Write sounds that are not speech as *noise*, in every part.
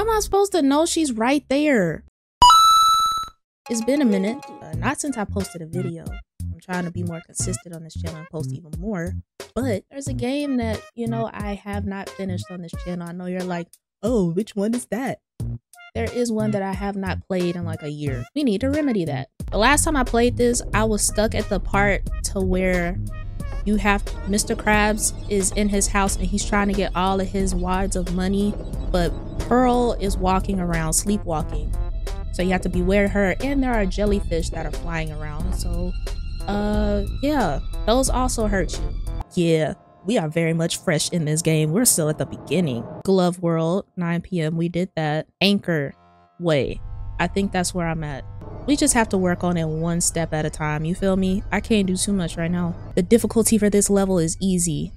How am I supposed to know she's right there? It's been a minute, uh, not since I posted a video. I'm trying to be more consistent on this channel and post even more. But there's a game that, you know, I have not finished on this channel. I know you're like, oh, which one is that? There is one that I have not played in like a year. We need to remedy that. The last time I played this, I was stuck at the part to where you have Mr. Krabs is in his house and he's trying to get all of his wads of money, but Pearl is walking around sleepwalking. So you have to beware her and there are jellyfish that are flying around. So uh yeah, those also hurt you. Yeah, we are very much fresh in this game. We're still at the beginning. Glove World, 9 p.m. We did that. Anchor Way. I think that's where I'm at. We just have to work on it one step at a time, you feel me? I can't do too much right now. The difficulty for this level is easy.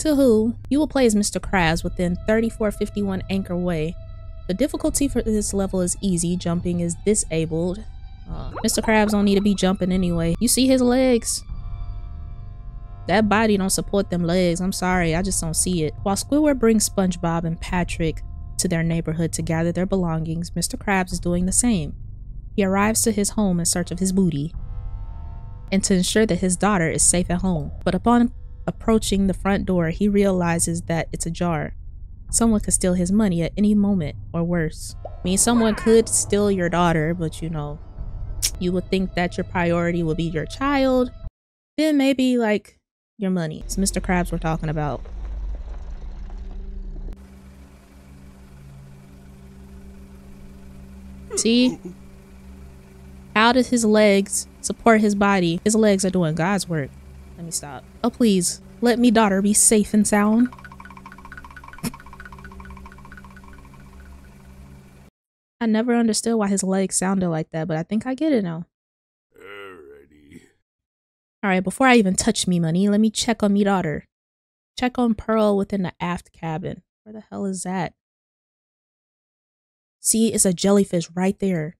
To who? You will play as Mr. Krabs within 3451 Anchor Way. The difficulty for this level is easy, jumping is disabled. Uh, Mr. Krabs don't need to be jumping anyway. You see his legs? That body don't support them legs. I'm sorry, I just don't see it. While Squidward brings SpongeBob and Patrick to their neighborhood to gather their belongings, Mr. Krabs is doing the same. He arrives to his home in search of his booty and to ensure that his daughter is safe at home. But upon approaching the front door, he realizes that it's ajar. Someone could steal his money at any moment, or worse. I mean, someone could steal your daughter, but you know, you would think that your priority would be your child. Then maybe like your money. It's Mr. Krabs we're talking about. See? How does his legs support his body? His legs are doing God's work. Let me stop. Oh, please. Let me daughter be safe and sound. I never understood why his legs sounded like that, but I think I get it now. Alrighty. Alright, before I even touch me money, let me check on me daughter. Check on Pearl within the aft cabin. Where the hell is that? See, it's a jellyfish right there.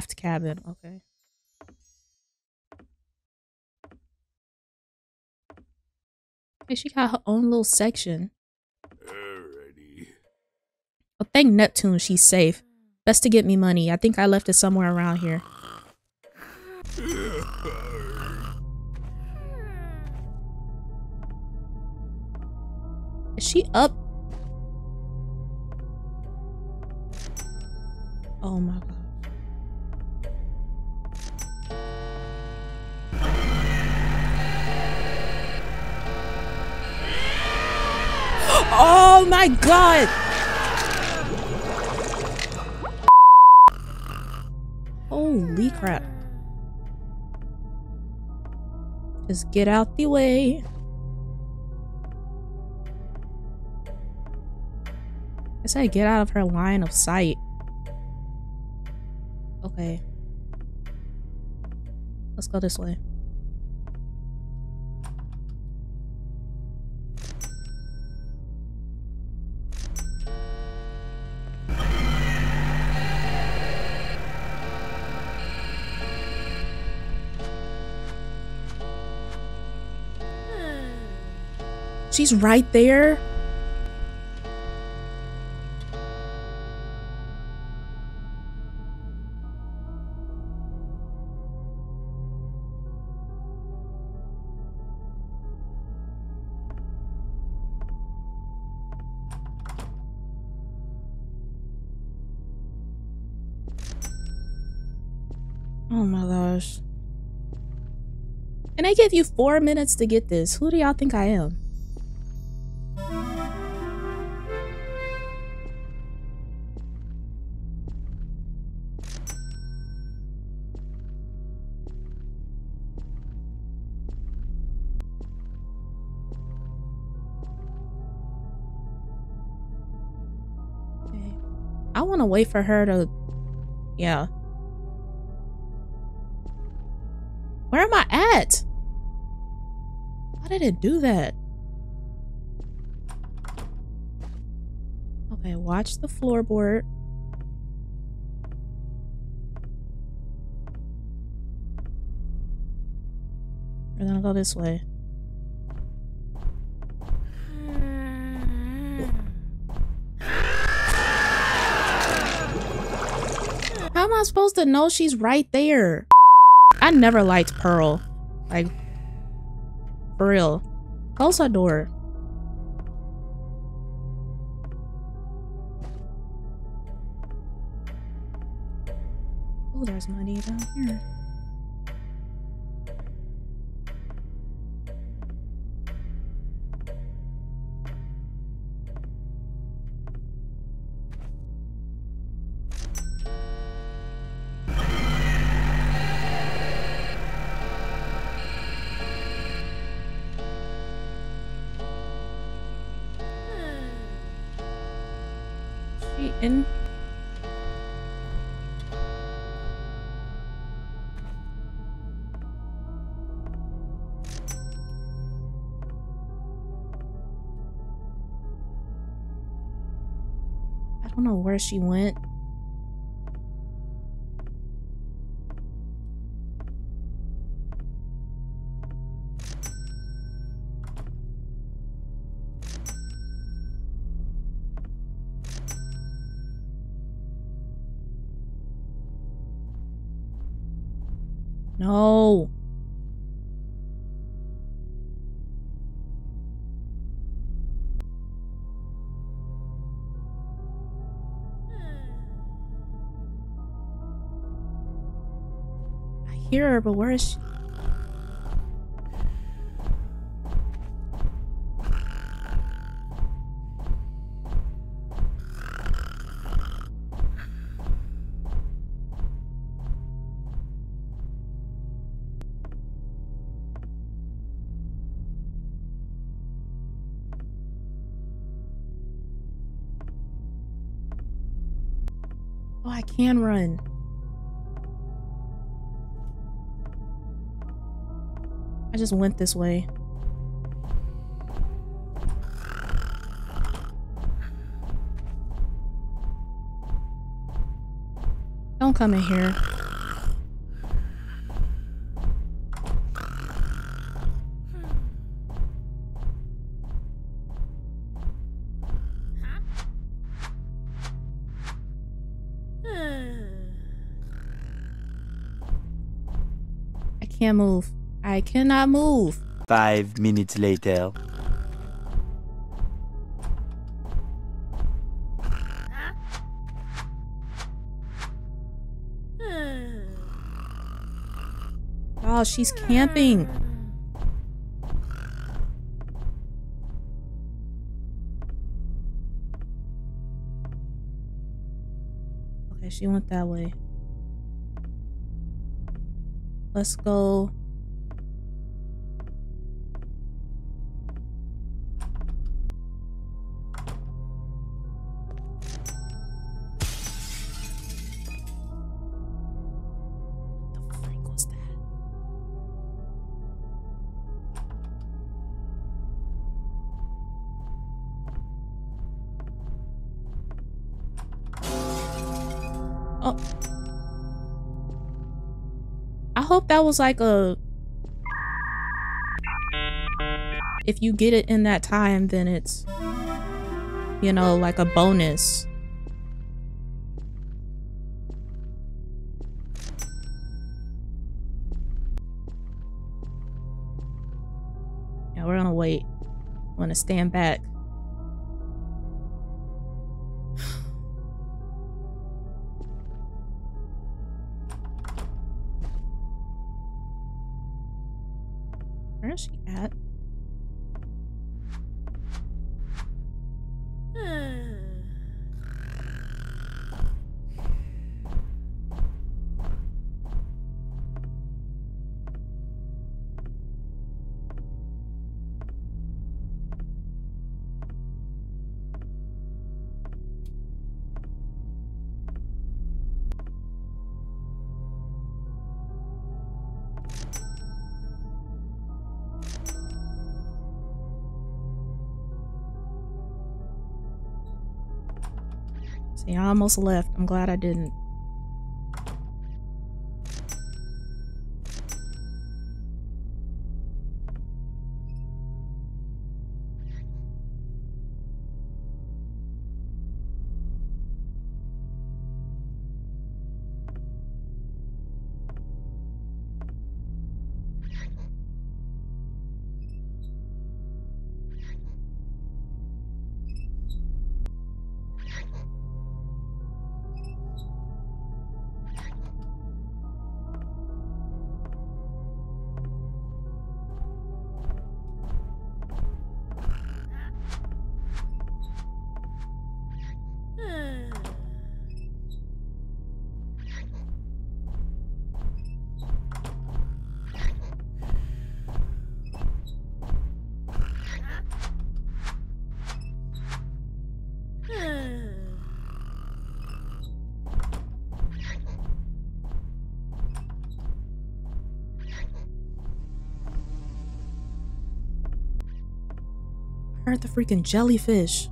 Aft cabin, okay. Hey, she got her own little section. Alrighty. Oh, thank Neptune she's safe. Best to get me money. I think I left it somewhere around here. Is she up? Oh my god. Oh my god! Holy crap. Just get out the way. I said get out of her line of sight. Okay. Let's go this way. She's right there. Oh my gosh. And I gave you four minutes to get this. Who do y'all think I am? I want to wait for her to... Yeah. Where am I at? Why did it do that? Okay, watch the floorboard. We're gonna go this way. Hmm. How am I supposed to know she's right there? I never liked Pearl. Like, for real. Close her door. Oh, there's money down here. In I don't know where she went. No. I hear her, but where is she? I can run. I just went this way. Don't come in here. Can't move. I cannot move. Five minutes later. Oh, she's camping. Okay, she went that way. Let's go. Hope that was like a. If you get it in that time, then it's, you know, like a bonus. Yeah, we're gonna wait. I'm gonna stand back. Where is she at? See, I almost left. I'm glad I didn't. Heard the freaking jellyfish.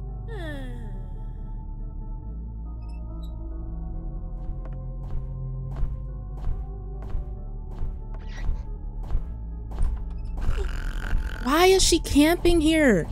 Why is she camping here?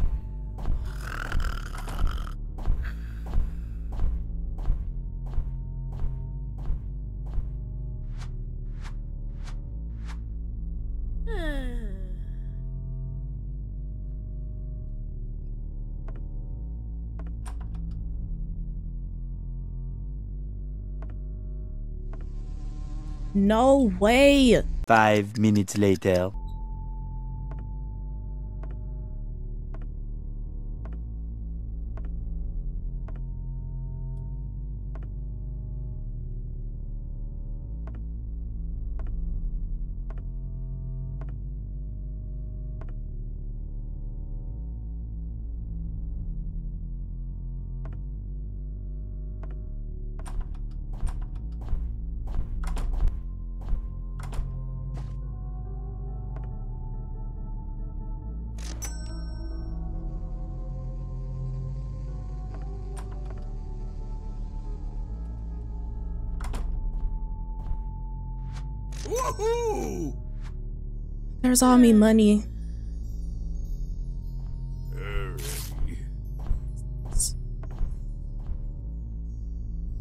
No way. Five minutes later. Woohoo! There's all me money.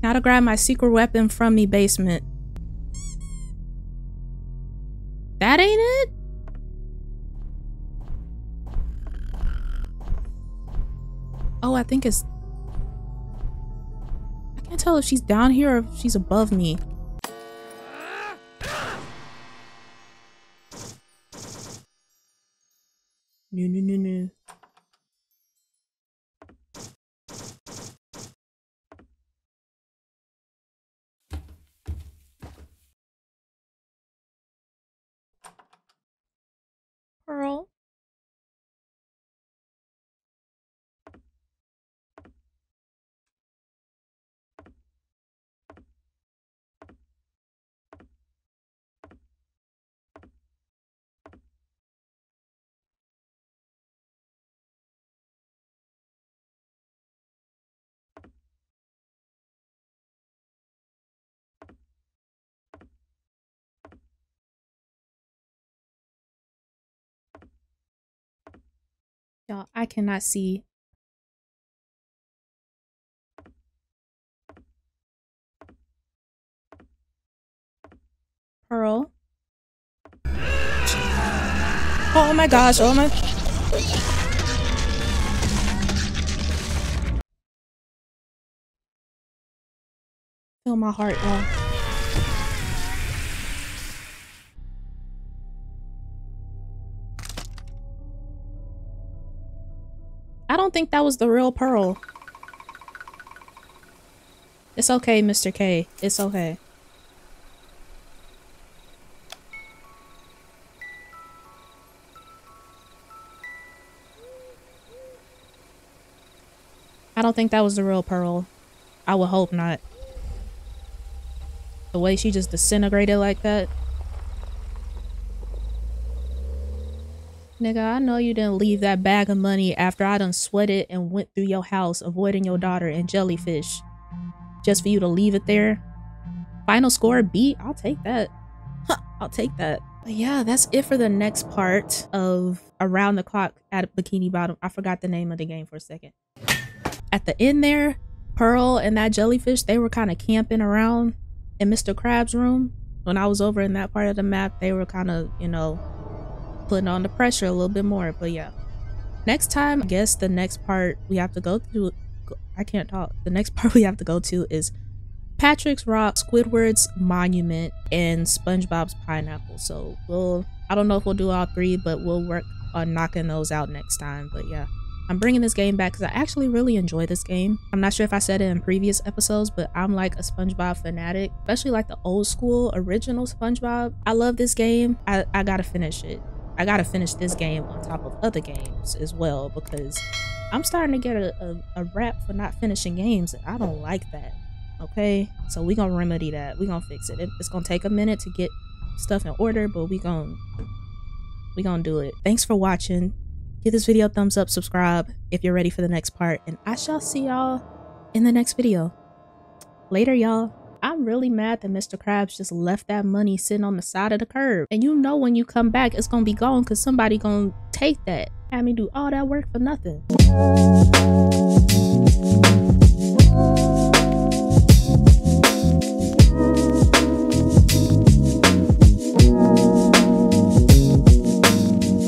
Now to grab my secret weapon from me basement. That ain't it? Oh, I think it's... I can't tell if she's down here or if she's above me. Y'all, I cannot see. Pearl. Oh my gosh, oh my. Feel my heart, y'all. Don't think that was the real Pearl. It's okay, Mr. K. It's okay. I don't think that was the real Pearl. I would hope not. The way she just disintegrated like that. Nigga, I know you didn't leave that bag of money after I done sweated and went through your house avoiding your daughter and jellyfish. Just for you to leave it there. Final score beat? I'll take that. Huh, I'll take that. But yeah, that's it for the next part of Around the Clock at Bikini Bottom. I forgot the name of the game for a second. At the end there, Pearl and that jellyfish, they were kind of camping around in Mr. Krabs' room. When I was over in that part of the map, they were kind of, you know, putting on the pressure a little bit more. But yeah, next time, I guess the next part we have to go through. I can't talk. The next *laughs* part we have to go to is Patrick's Rock, Squidward's Monument, and SpongeBob's Pineapple. So we'll. I don't know if we'll do all three, but we'll work on knocking those out next time. But yeah. I'm bringing this game back because I actually really enjoy this game. I'm not sure if I said it in previous episodes, but I'm like a SpongeBob fanatic, especially like the old school original SpongeBob. I love this game. I, I gotta finish it. I gotta finish this game on top of other games as well because I'm starting to get a, a, a rap for not finishing games. I don't like that. Okay, so we gonna remedy that. We gonna fix it. it. It's gonna take a minute to get stuff in order, but we gonna we gonna do it. Thanks for watching. Give this video a thumbs up, subscribe if you're ready for the next part, and I shall see y'all in the next video. Later, y'all. I'm really mad that Mr. Krabs just left that money sitting on the side of the curb. And you know when you come back, it's gonna be gone because somebody gonna take that. Had me do all that work for nothing.